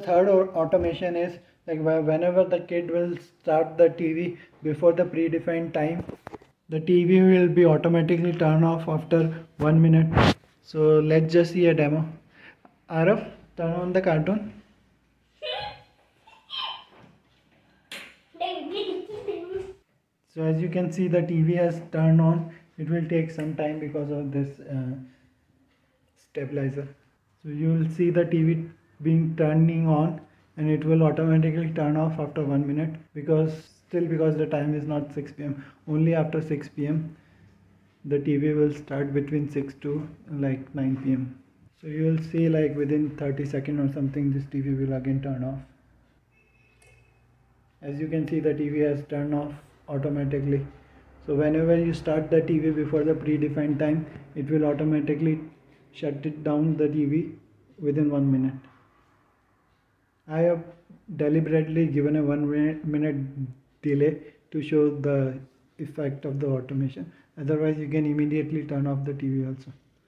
Third au- automation is like whenever the kid will start the TV before the predefined time, the TV will be automatically turned off after one minute. So let's just see a demo. Araf, turn on the cartoon. So as you can see the TV has turned on. It will take some time because of this uh, stabilizer. So you will see the TV being turning on and it will automatically turn off after one minute because still because the time is not 6 pm only after 6 pm the TV will start between 6 to like 9 pm. So you will see like within 30 seconds or something this TV will again turn off. As you can see the TV has turned off automatically. So whenever you start the TV before the predefined time it will automatically shut it down the TV within one minute. I have deliberately given a one minute, delay to show the effect of the automation. Otherwise, you can immediately turn off the TV also.